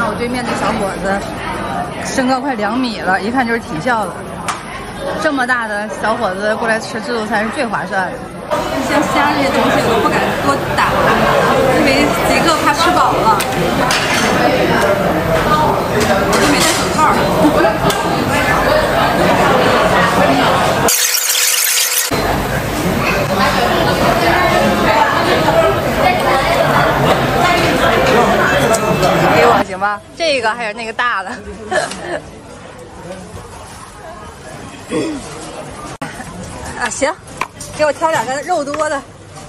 看我对面的小伙子，身高快两米了，一看就是体校的。这么大的小伙子过来吃自助餐是最划算的。像虾这些东西我都不敢多打，因为几个怕吃饱了。我没戴手套。行吧？这个还有那个大的？啊，行，给我挑两个肉多的。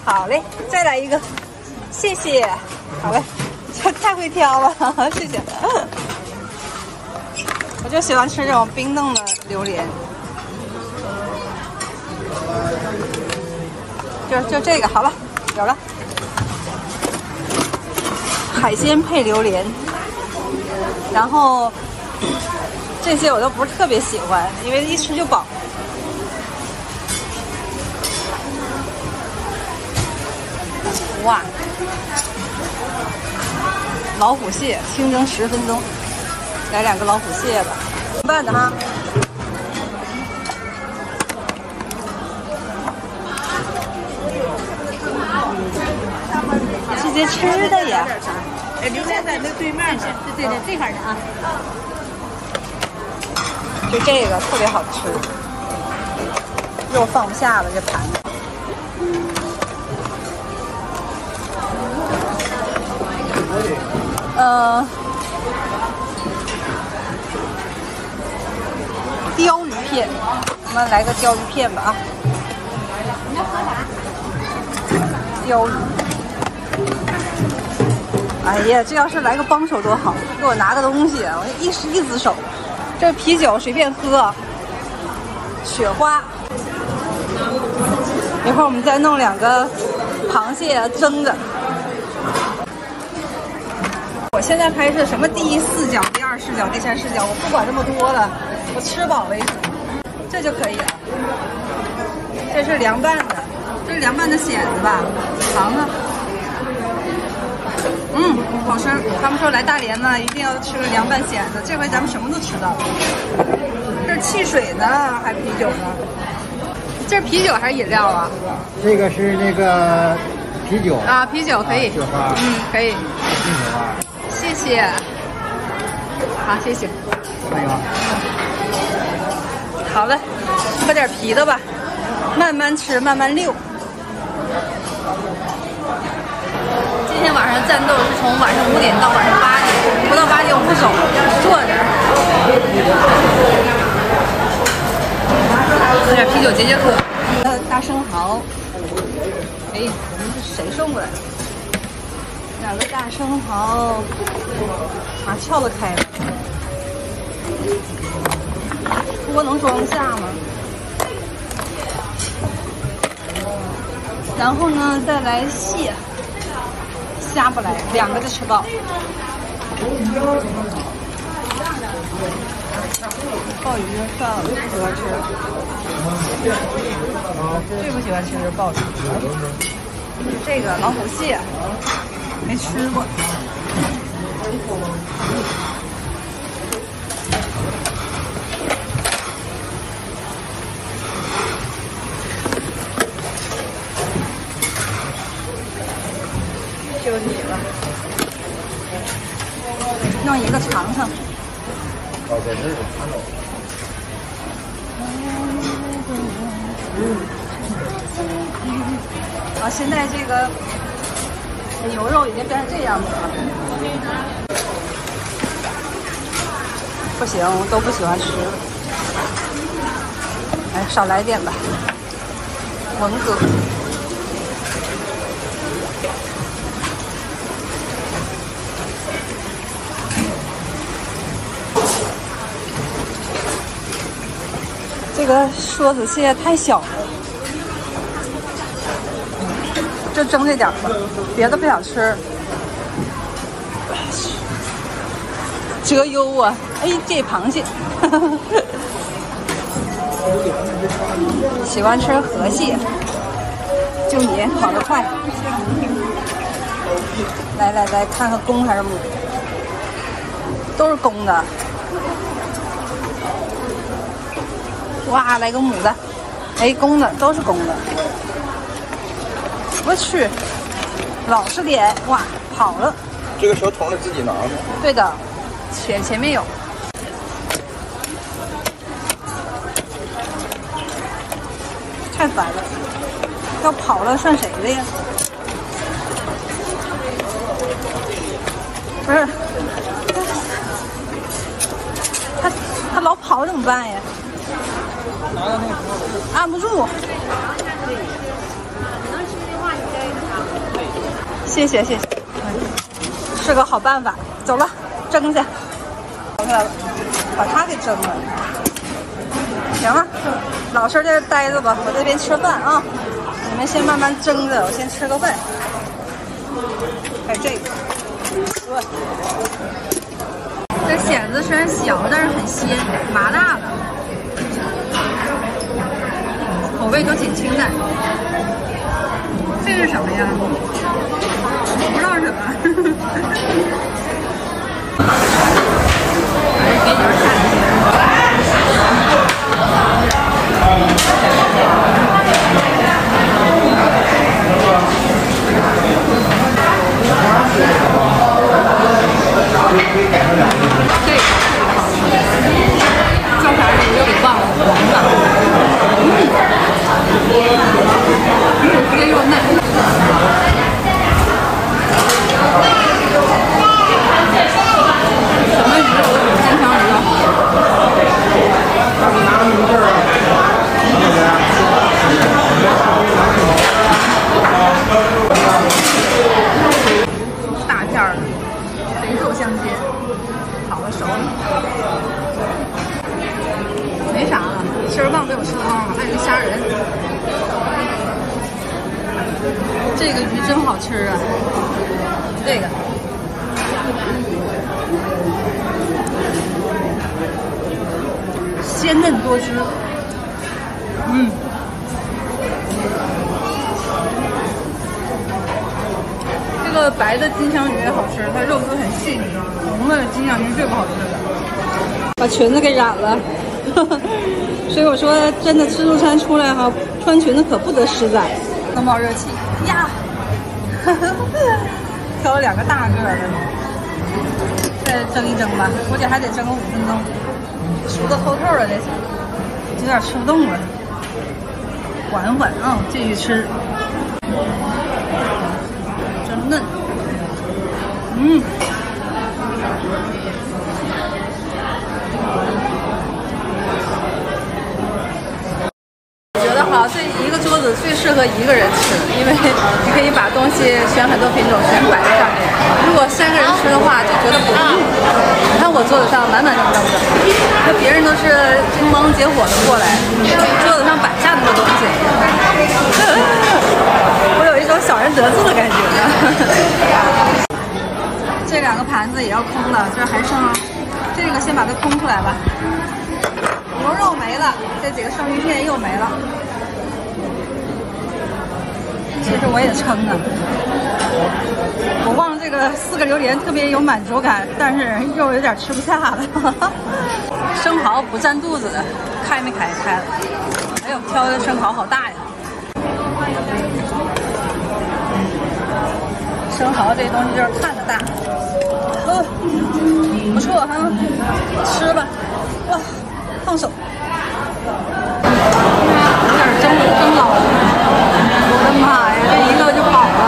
好嘞，再来一个，谢谢。好嘞，这太会挑了，谢谢。我就喜欢吃这种冰冻的榴莲，就就这个好了，有了。海鲜配榴莲，然后这些我都不是特别喜欢，因为一吃就饱。哇，老虎蟹清蒸十分钟，来两个老虎蟹吧，拌的哈。直接吃的呀。哎，榴莲在那对面是，对对对，这块的啊。就这个特别好吃，肉放不下了这盘子。呃，鲷鱼片，我们来个鲷鱼片吧啊。你要喝啥？鲷鱼。哎呀，这要是来个帮手多好，给我拿个东西，我一时一只手。这啤酒随便喝，雪花。一会儿我们再弄两个螃蟹蒸着。我现在拍摄什么第一视角、第二视角、第三视角，我不管这么多了，我吃饱为止，这就可以了。这是凉拌的，这是凉拌的蚬子吧？尝尝。嗯，好吃。他们说来大连呢，一定要吃个凉拌蚬子。这回咱们什么都吃到了。这是汽水呢，还啤酒呢？这是啤酒还是饮料啊？这个是那个啤酒啊，啤酒可以。嗯，可以。谢谢。好，谢谢。好嘞，喝点啤的吧，慢慢吃，慢慢溜。今天晚上战斗是从晚上五点到晚上八点，不到八点我不走，坐着。喝点啤酒解解渴。大生蚝，哎，这谁送过来的？两个大生蚝，啊，撬得开了。锅能装下吗？然后呢，再来蟹。下不来，两个就吃到。鲍鱼算了，不喜欢吃。最不喜欢吃是鲍鱼。这个老虎蟹没吃过。就你了，弄一个尝尝。好，在这儿看到。啊，现在这个牛肉已经变成这样子了。不行，我都不喜欢吃。哎，少来点吧，文哥。这个梭子蟹太小了，就蒸这点吧，别的不想吃。折优啊！哎，这螃蟹，喜欢吃河蟹，就你跑得快。来来来看看公还是母？都是公的。哇，来个母的，哎，公的都是公的。我去，老实点，哇，跑了。这个小桶的自己拿吗？对的，前前面有。太烦了，要跑了算谁的呀？不是，他他老跑怎么办呀？按不住。谢谢谢谢，是个好办法。走了，蒸去。跑出来了，把它给蒸了。行了，老实在这待着吧，我这边吃饭啊。你们先慢慢蒸着，我先吃个饭。还有这个，这蚬子虽然小，但是很鲜，麻辣的，口味都挺清淡。这是什么呀？我不知道什么。鲜嫩多汁，嗯，这个白的金枪鱼也好吃，它肉质很细腻，红的金枪鱼最不好吃了。把裙子给染了，所以我说真的自助餐出来哈，穿裙子可不得失载，能冒热气。呀！挑了两个大个的，再蒸一蒸吧，估计还得蒸个五分钟。熟的透透了，这有点吃不动了，缓缓啊，继续吃，真嫩，嗯，我觉得哈，这一个桌子最适合一个人吃，因为 你可以把东西选很多品种全摆在上面。如果三个人吃的话，就觉得不够。我桌子上满满当当的，那别人都是匆忙结伙的过来，桌子上摆下那么东西，我有一种小人得志的感觉。这两个盘子也要空了，这还剩这个，先把它空出来吧。牛肉没了，这几个生鱼片又没了。其实我也撑啊，我忘了这个四个榴莲特别有满足感，但是又有点吃不下了。生蚝不占肚子的，开没开？开了。哎呦，挑的生蚝好大呀！生蚝这东西就是看着大，哦，不错哈，吃吧，哇！放手，有点蒸蒸老了，我的妈呀，这一个就饱了，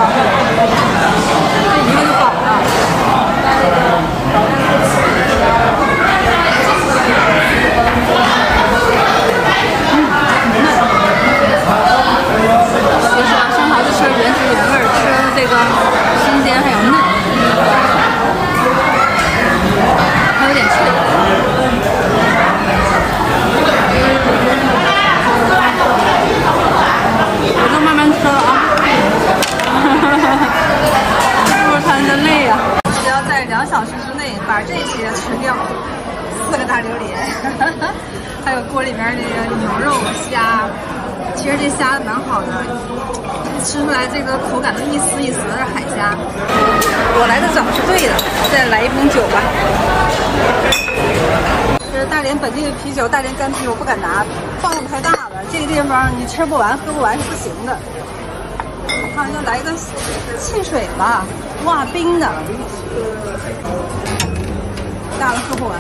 这一个就饱了。其实啊，生蚝就吃原汁原味儿，吃这个新鲜还有嫩，还有点脆。我就慢慢吃了啊，自助餐真累呀、只要在两小时之内把这些吃掉，四个大榴莲，还有锅里面那个牛肉虾，其实这虾蛮好的，吃出来这个口感都一丝一丝的是海虾。我来的早是对的，再来一瓶酒吧。这是大连本地的啤酒，大连干啤我不敢拿，放的太大了。这个地方你吃不完、喝不完是不行的。我看要来一个汽水吧，哇，冰的，大了喝不完。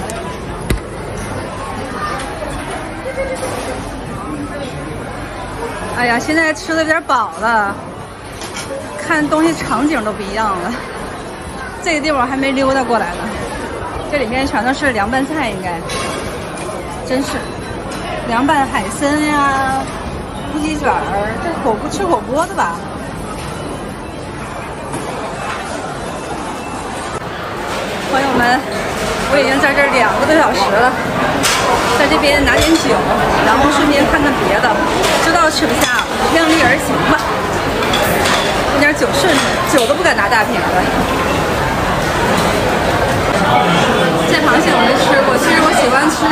哎呀，现在吃的有点饱了，看东西场景都不一样了。这个地方还没溜达过来呢，这里面全都是凉拌菜，应该，真是凉拌海参呀、乌鸡卷儿，这火锅吃火锅的吧？朋友们，我已经在这两个多小时了，在这边拿点酒，然后顺便看看别的，知道吃不下了，量力而行吧，有点酒顺顺，酒都不敢拿大瓶的。这螃蟹我没吃过，其实我喜欢吃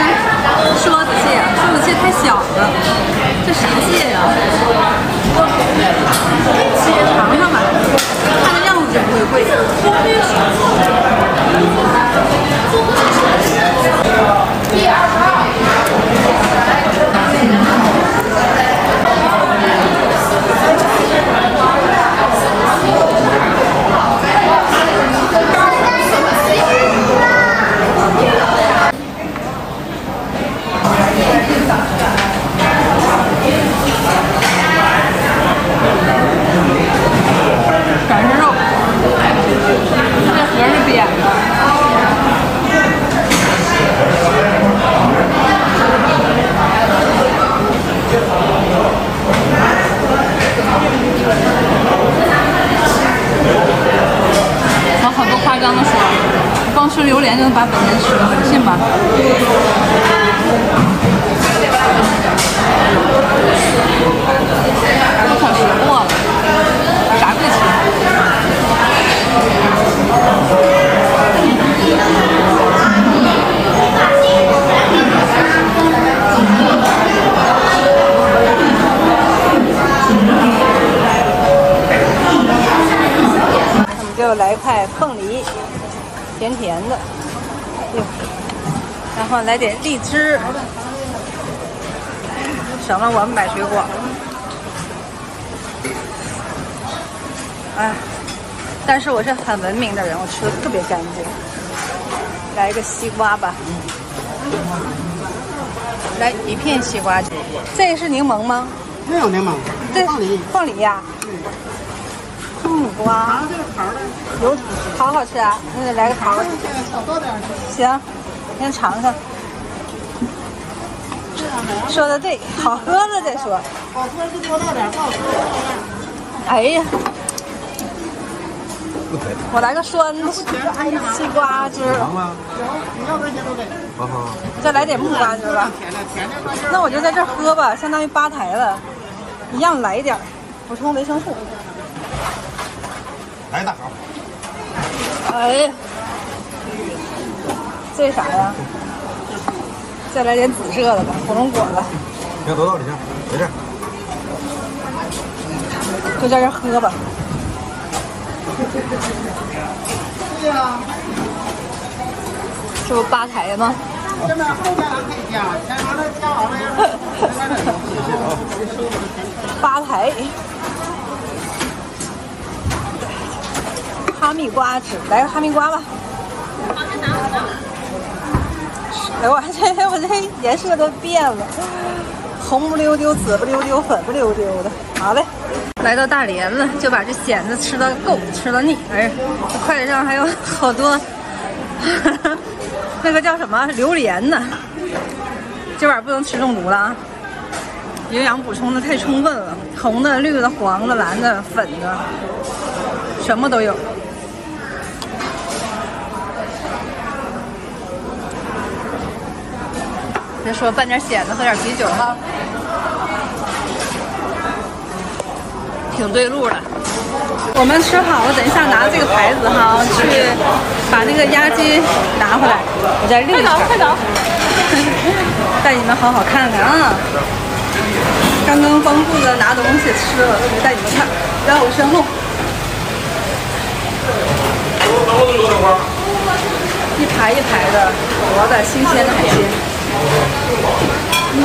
梭子蟹，梭子蟹太小了，这啥蟹呀？尝尝，看这样子就不会贵。全是肉，这盒是扁的。我很多夸刚的说，光吃榴莲就能把本钱吃了，你信吗？就来一块凤梨，甜甜的，哟，然后来点荔枝，省了我们买水果。哎，但是我是很文明的人，我吃的特别干净。来一个西瓜吧，来一片西瓜，这是柠檬吗？没有柠檬，这放梨，放梨呀、凤梨瓜，这个桃的，有桃好吃啊，那得来个桃。少多点。行，先尝尝。说的对，好喝了再说。好喝就多倒点，不好喝就少点。哎呀，我来个酸西瓜汁儿，吗？你要这些都给。好好。再来点木瓜汁吧。那我就在这儿喝吧，相当于吧台了，一样来一点儿，补充维生素。来大勺。哎呀，这是啥呀？再来点紫色的吧，火龙果的，行，都到里去，没事。就在这喝吧。对呀，这不吧台吗？这边后边还可以加，加完了加完了呀。谢谢啊。吧台，哈密瓜汁，来个哈密瓜吧。哎我这我这颜色都变了，红不溜丢、紫不溜丢、粉不溜丢的。好嘞，来到大连了，就把这蚬子吃的够，吃的腻。哎，这筷子上还有好多，那个叫什么榴莲呢？今晚不能吃中毒了啊！营养补充的太充分了，红的、绿的、黄的、蓝的、粉的，什么都有。别说拌点蚬子，喝点啤酒哈，挺对路的。我们吃好了，等一下拿这个牌子哈，去把那个押金拿回来，我再立一下。快走，带你们好好看看啊！刚刚光顾着拿东西吃了，都没带你们看，让我身后。一排一排的活的新鲜的海鲜，身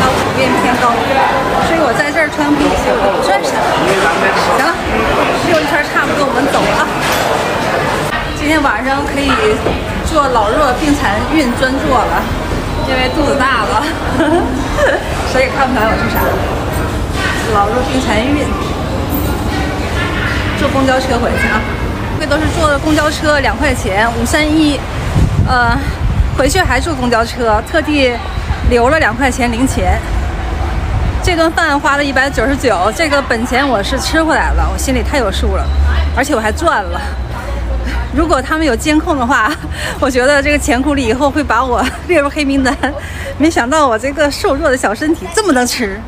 高普遍偏高，所以我在这儿穿皮鞋我就不算什么。行了，溜一圈差不多，我们走了啊。今天晚上可以做老弱病残孕专座了，因为肚子大了，所以看不出来我是啥。老弱病残孕，坐公交车回去啊。这都是坐的公交车，两块钱，五三一。呃，回去还坐公交车，特地留了两块钱零钱。这顿饭花了一百九十九，这个本钱我是吃回来了，我心里太有数了，而且我还赚了。如果他们有监控的话，我觉得这个钱库里以后会把我 列入黑名单。没想到我这个瘦弱的小身体这么能吃。